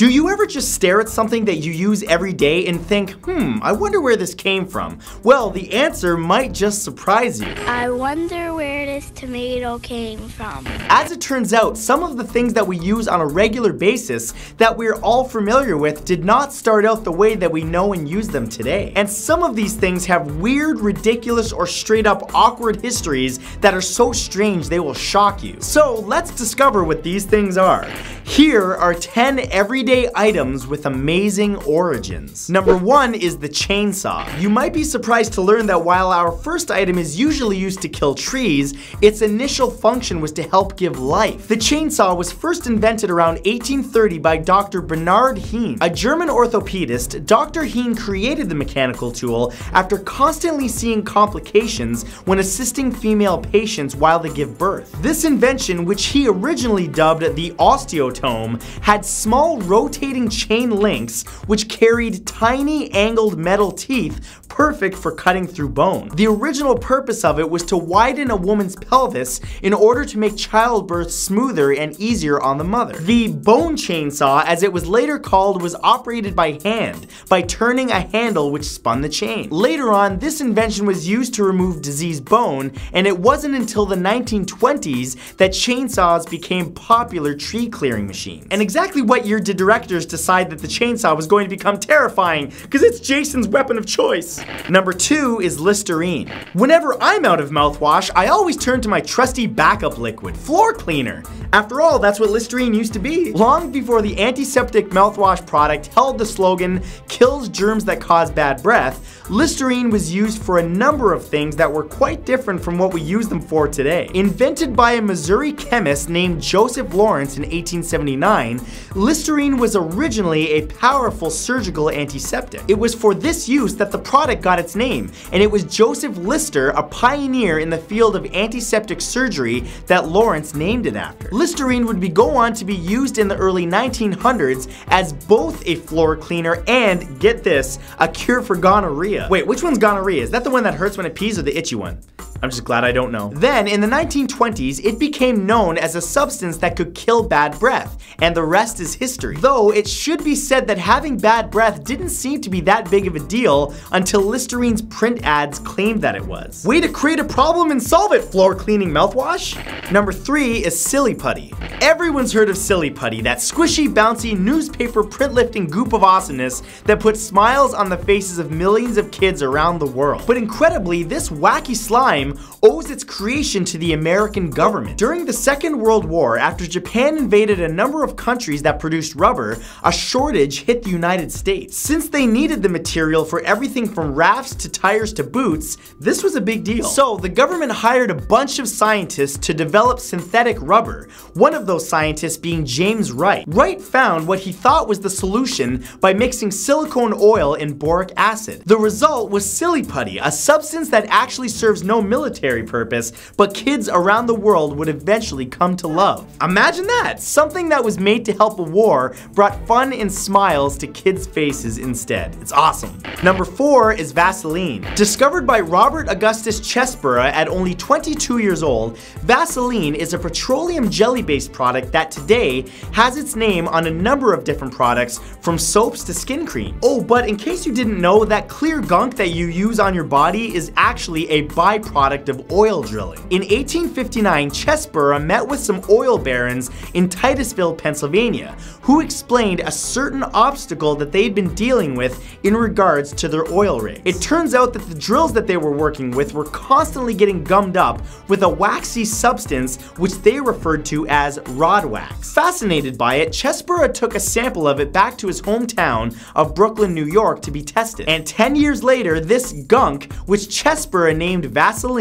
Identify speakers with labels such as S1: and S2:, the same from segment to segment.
S1: Do you ever just stare at something that you use every day and think, hmm, I wonder where this came from? Well, the answer might just surprise you.
S2: I wonder where this tomato came from.
S1: As it turns out, some of the things that we use on a regular basis that we're all familiar with did not start out the way that we know and use them today. And some of these things have weird, ridiculous, or straight up awkward histories that are so strange they will shock you. So let's discover what these things are. Here are 10 everyday items with amazing origins. Number one is the chainsaw. You might be surprised to learn that while our first item is usually used to kill trees, its initial function was to help give life. The chainsaw was first invented around 1830 by Dr. Bernhard Heine. A German orthopedist, Dr. Heine created the mechanical tool after constantly seeing complications when assisting female patients while they give birth. This invention, which he originally dubbed the osteotome, had small rotating chain links which carried tiny angled metal teeth perfect for cutting through bone. The original purpose of it was to widen a woman's pelvis in order to make childbirth smoother and easier on the mother. The bone chainsaw, as it was later called, was operated by hand, by turning a handle which spun the chain. Later on, this invention was used to remove diseased bone, and it wasn't until the 1920s that chainsaws became popular tree clearing machines. And exactly what year did directors decide that the chainsaw was going to become terrifying? Because it's Jason's weapon of choice. Number two is Listerine. Whenever I'm out of mouthwash, I always turn to my trusty backup liquid, floor cleaner. After all, that's what Listerine used to be. Long before the antiseptic mouthwash product held the slogan, kills germs that cause bad breath, Listerine was used for a number of things that were quite different from what we use them for today. Invented by a Missouri chemist named Joseph Lawrence in 1879, Listerine was originally a powerful surgical antiseptic. It was for this use that the product got its name, and it was Joseph Lister, a pioneer in the field of antiseptic surgery, that Lawrence named it after. Listerine would be go on to be used in the early 1900s as both a floor cleaner and, get this, a cure for gonorrhea. Wait, which one's gonorrhea? Is that the one that hurts when it pees or the itchy one? I'm just glad I don't know. Then, in the 1920s, it became known as a substance that could kill bad breath, and the rest is history. Though, it should be said that having bad breath didn't seem to be that big of a deal until Listerine's print ads claimed that it was. Way to create a problem and solve it, floor cleaning mouthwash! Number three is Silly Putty. Everyone's heard of Silly Putty, that squishy, bouncy, newspaper print-lifting goop of awesomeness that puts smiles on the faces of millions of kids around the world. But incredibly, this wacky slime owes its creation to the American government. During the Second World War, after Japan invaded a number of countries that produced rubber, a shortage hit the United States. Since they needed the material for everything from rafts to tires to boots, this was a big deal. So the government hired a bunch of scientists to develop synthetic rubber, one of those scientists being James Wright. Wright found what he thought was the solution by mixing silicone oil and boric acid. The result was silly putty, a substance that actually serves no military purpose, but kids around the world would eventually come to love. Imagine that! Something that was made to help a war brought fun and smiles to kids' faces instead. It's awesome. Number four is Vaseline. Discovered by Robert Augustus Chesebrough at only 22 years old, Vaseline is a petroleum jelly-based product that today has its name on a number of different products from soaps to skin cream. Oh, but in case you didn't know, that clear gunk that you use on your body is actually a byproduct of oil drilling. In 1859, Chesebrough met with some oil barons in Titusville, Pennsylvania, who explained a certain obstacle that they'd been dealing with in regards to their oil rigs. It turns out that the drills that they were working with were constantly getting gummed up with a waxy substance which they referred to as rod wax. Fascinated by it, Chesebrough took a sample of it back to his hometown of Brooklyn, New York to be tested. And 10 years later, this gunk, which Chesebrough named Vaseline,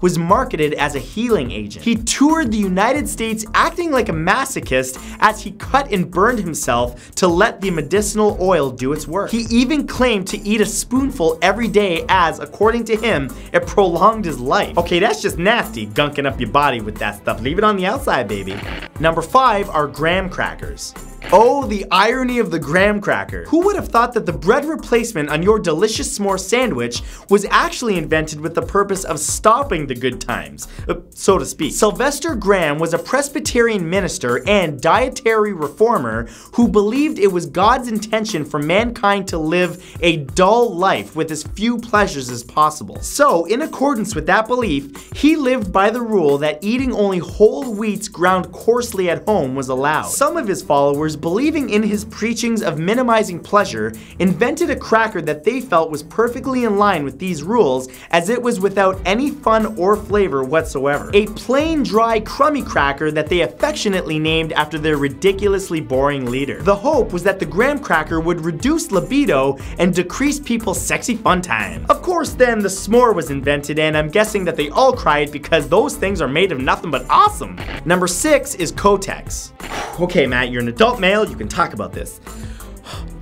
S1: was marketed as a healing agent. He toured the United States acting like a masochist as he cut and burned himself to let the medicinal oil do its work. He even claimed to eat a spoonful every day as, according to him, it prolonged his life. Okay, that's just nasty, gunking up your body with that stuff. Leave it on the outside, baby. Number five are graham crackers. Oh, the irony of the graham cracker. Who would have thought that the bread replacement on your delicious s'more sandwich was actually invented with the purpose of stopping the good times, uh, so to speak. Sylvester Graham was a Presbyterian minister and dietary reformer who believed it was God's intention for mankind to live a dull life with as few pleasures as possible. So, in accordance with that belief, he lived by the rule that eating only whole wheats ground coarsely at home was allowed. Some of his followers, believing in his preachings of minimizing pleasure, invented a cracker that they felt was perfectly in line with these rules as it was without any fun or flavor whatsoever. A plain, dry, crummy cracker that they affectionately named after their ridiculously boring leader. The hope was that the graham cracker would reduce libido and decrease people's sexy fun time. Of course, then the s'more was invented, and I'm guessing that they all cried because those things are made of nothing but awesome. Number six is Kotex. Okay, Matt, you're an adult male, you can talk about this.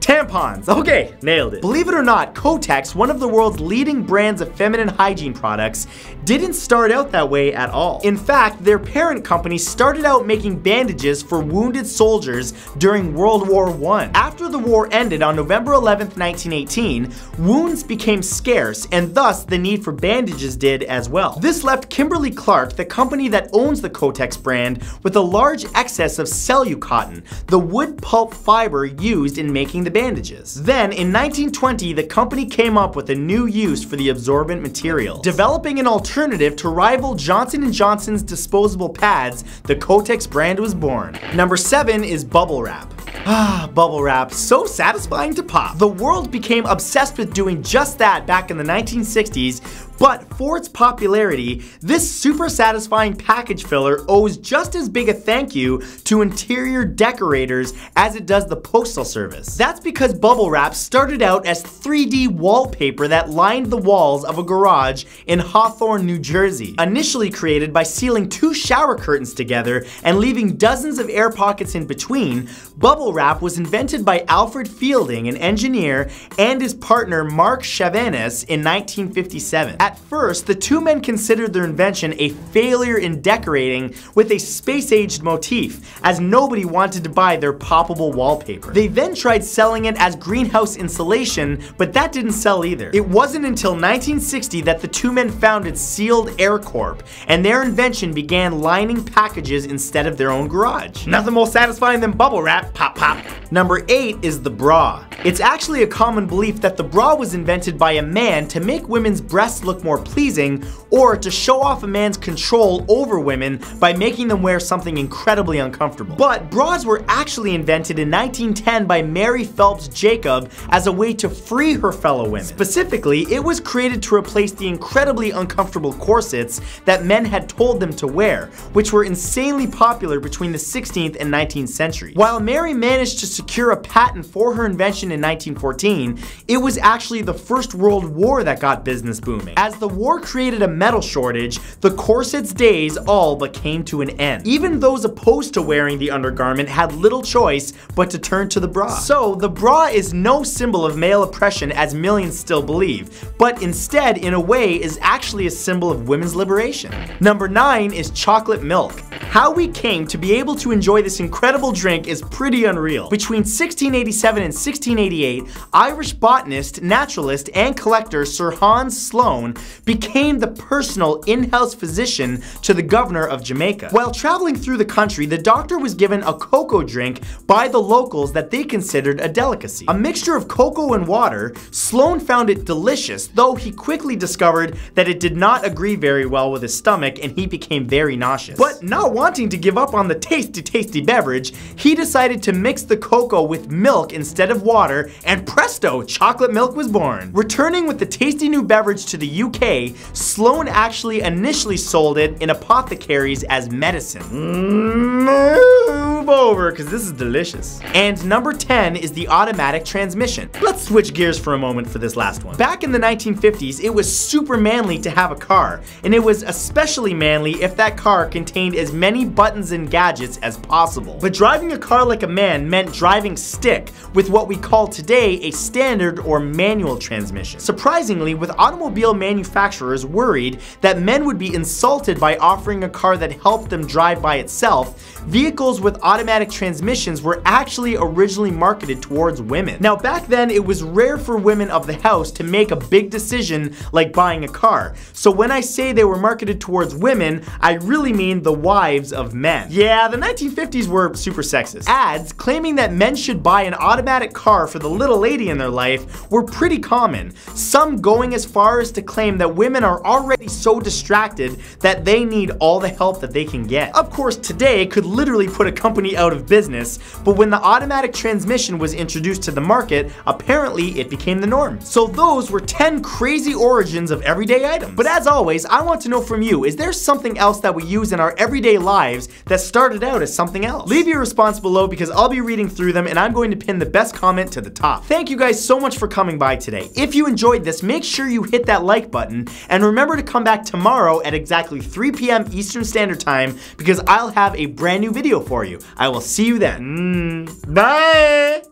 S1: Tampons. Okay, nailed it. Believe it or not, Kotex, one of the world's leading brands of feminine hygiene products, didn't start out that way at all. In fact, their parent company started out making bandages for wounded soldiers during World War I. After the war ended on November 11, 1918, wounds became scarce and thus the need for bandages did as well. This left Kimberly Clark, the company that owns the Kotex brand, with a large excess of cellucotton, the wood pulp fiber used in making the bandages. Then, in 1920, the company came up with a new use for the absorbent material. Developing an alternative to rival Johnson & Johnson's disposable pads, the Kotex brand was born. Number 7 is bubble wrap. Ah, bubble wrap, so satisfying to pop. The world became obsessed with doing just that back in the 1960s, but for its popularity, this super satisfying package filler owes just as big a thank you to interior decorators as it does the postal service. That's because bubble wrap started out as 3D wallpaper that lined the walls of a garage in Hawthorne, New Jersey. Initially created by sealing two shower curtains together and leaving dozens of air pockets in between, bubble wrap was invented by Alfred Fielding, an engineer, and his partner Marc Chavannes in 1957. At first, the two men considered their invention a failure in decorating with a space-aged motif, as nobody wanted to buy their poppable wallpaper. They then tried selling it as greenhouse insulation, but that didn't sell either. It wasn't until 1960 that the two men founded Sealed Air Corp, and their invention began lining packages instead of their own garage. Nothing more satisfying than bubble wrap, pop pop. Number 8 is the bra. It's actually a common belief that the bra was invented by a man to make women's breasts look more pleasing or to show off a man's control over women by making them wear something incredibly uncomfortable. But bras were actually invented in 1910 by Mary Phelps Jacob as a way to free her fellow women. Specifically, it was created to replace the incredibly uncomfortable corsets that men had told them to wear, which were insanely popular between the 16th and 19th centuries. While Mary managed to secure a patent for her invention in 1914, it was actually the First World War that got business booming. As the war created a metal shortage, the corset's days all but came to an end. Even those opposed to wearing the undergarment had little choice but to turn to the bra. So the bra is no symbol of male oppression as millions still believe, but instead in a way is actually a symbol of women's liberation. Number 9 is chocolate milk. How we came to be able to enjoy this incredible drink is pretty unreal. Between 1687 and 1688, Irish botanist, naturalist, and collector Sir Hans Sloane became the personal in-house physician to the governor of Jamaica. While traveling through the country, the doctor was given a cocoa drink by the locals that they considered a delicacy. A mixture of cocoa and water, Sloane found it delicious, though he quickly discovered that it did not agree very well with his stomach and he became very nauseous. But not wanting to give up on the tasty, tasty beverage, he decided to mix the cocoa with milk instead of water, and presto, chocolate milk was born. Returning with the tasty new beverage to the UK, Sloane actually initially sold it in apothecaries as medicine. Mm, Move over, because this is delicious. And number 10 is the automatic transmission. Let's switch gears for a moment for this last one. Back in the 1950s, it was super manly to have a car, and it was especially manly if that car contained as many buttons and gadgets as possible. But driving a car like a man meant driving stick with what we call today a standard or manual transmission. Surprisingly, with automobile manufacturers worried that men would be insulted by offering a car that helped them drive by itself, vehicles with automatic transmissions were actually originally marketed towards women. Now back then it was rare for women of the house to make a big decision like buying a car. So when I say they were marketed towards women, I really mean the wives of men. Yeah, the 1950s were super sexist. Ads claiming that men should buy an automatic car for the little lady in their life were pretty common. Some going as far as to claim that women are already so distracted that they need all the help that they can get. Of course, today could literally put a company out of business, but when the automatic transmission was introduced to the market, apparently it became the norm. So those were 10 crazy origins of everyday items. But as always, I want to know from you, is there something else that we use in our everyday lives that started out as something else? Leave your response below because I'll be reading through them and I'm going to pin the best comment to the top. Thank you guys so much for coming by today. If you enjoyed this, make sure you hit that like button and remember to come back tomorrow at exactly 3 p.m. Eastern Standard Time because I'll have a brand new video for you. I will see you then. Mm, bye!